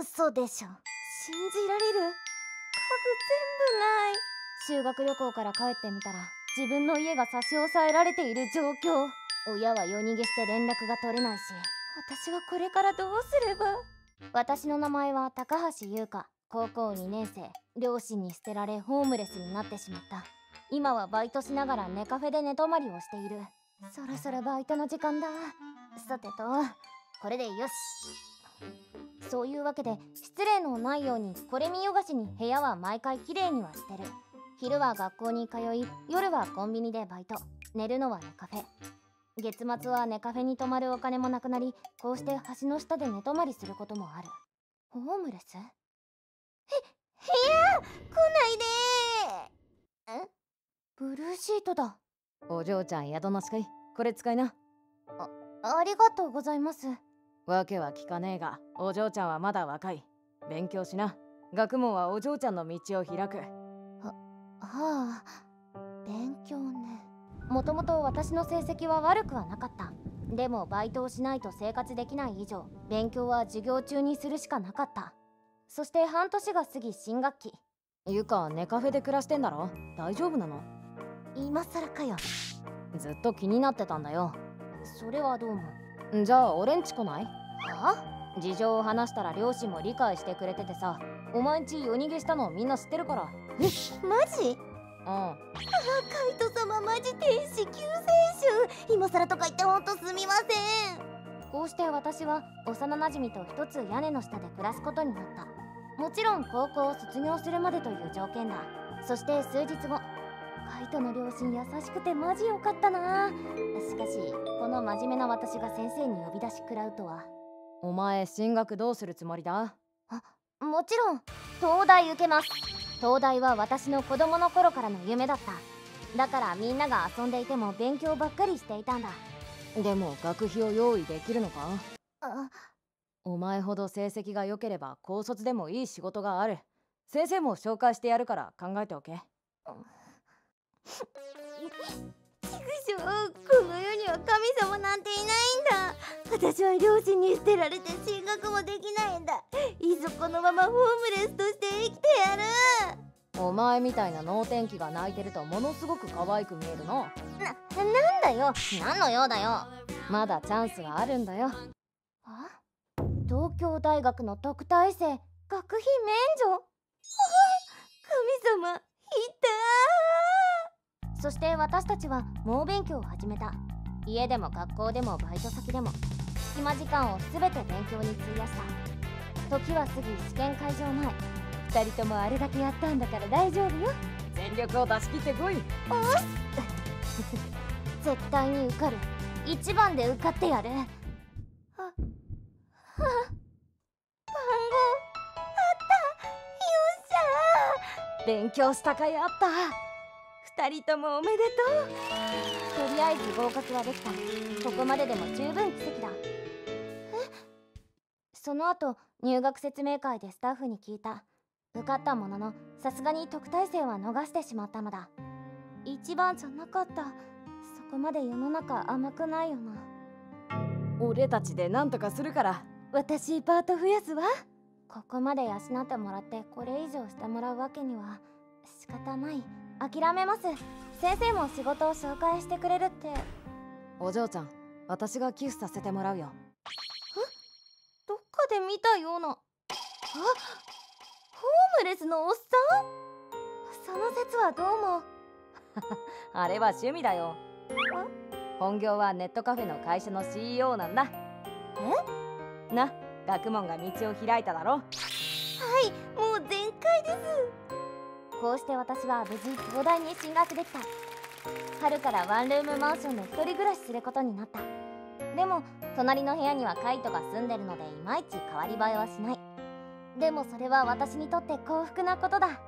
嘘でしょ。信じられる？家具全部ない。修学旅行から帰ってみたら自分の家が差し押さえられている状況。親は夜逃げして連絡が取れないし。私はこれからどうすれば？私の名前は高橋優香。高校2年生。両親に捨てられホームレスになってしまった。今はバイトしながらネカフェで寝泊まりをしている。そろそろバイトの時間だ。さてとこれでよし。そういうわけで失礼のないようにこれ見よがしに部屋は毎回きれいにはしてる。昼は学校に通い夜はコンビニでバイト。寝るのはネカフェ。月末はネカフェに泊まるお金もなくなりこうして橋の下で寝泊まりすることもある。ホームレス？へ部屋？来ないでえ？ブルーシートだ。お嬢ちゃん宿なしかい。これ使いな。ありがとうございますわけは聞かねえがお嬢ちゃんはまだ若い。勉強しな。学問はお嬢ちゃんの道を開く。はあ。勉強ね。もともと私の成績は悪くはなかった。でもバイトをしないと生活できない以上勉強は授業中にするしかなかった。そして半年が過ぎ新学期。ゆかネカフェで暮らしてんだろ？大丈夫なの？今更かよ。ずっと気になってたんだよ。それはどうもじゃあ俺んち来ない？は事情を話したら両親も理解してくれててさ。お前んち夜逃げしたのみんな知ってるから。えマジ？うん。カイト様マジ天使救世主。今更とか言ってほんとすみません。こうして私は幼なじみと一つ屋根の下で暮らすことになった。もちろん高校を卒業するまでという条件だ。そして数日後カイトの両親優しくてマジ良かったな。しかしこの真面目な私が先生に呼び出し食らうとは。お前進学どうするつもりだ？もちろん。東大受けます。東大は私の子供の頃からの夢だった。だからみんなが遊んでいても勉強ばっかりしていたんだ。でも学費を用意できるのか？あお前ほど成績が良ければ高卒でもいい仕事がある。先生も紹介してやるから考えておけ。ちくしょうこの世には神様なんていないんだ。私は両親に捨てられて進学もできないんだ。いっそこのままホームレスとして生きてやる。お前みたいな能天気が泣いてるとものすごく可愛く見えるの。な、なんだよ。何の用だよ。まだチャンスはあるんだよ。あ？東京大学の特待生学費免除？神様いたそして私たちは猛勉強を始めた。家でも学校でもバイト先でも隙間時間を全て勉強に費やした。時は過ぎ試験会場前。2人ともあれだけやったんだから大丈夫よ。全力を出し切ってこい。絶対に受かる。一番で受かってやる。番号あった。よっし勉強したかいあったゃ二人ともおめでとう。とりあえず合格はできた。ここまででも十分奇跡だ。え？その後入学説明会でスタッフに聞いた。受かったもののさすがに特待生は逃してしまったのだ。一番じゃなかった。そこまで世の中甘くないよな。俺たちで何とかするから。私パート増やすわ。ここまで養ってもらってこれ以上してもらうわけには仕方ない諦めます。先生も仕事を紹介してくれるって。お嬢ちゃん私が寄付させてもらうよ。どっかで見たような。あ？ホームレスのおっさん？その説はどうも。あれは趣味だよ。本業はネットカフェの会社の CEO なんだ。え？な学問が道を開いただろ。はいもうこうして私は無事東大に進学できた。春からワンルームマンションで一人暮らしすることになった。でも隣の部屋にはカイトが住んでるのでいまいち変わり映えはしない。でもそれは私にとって幸福なことだ。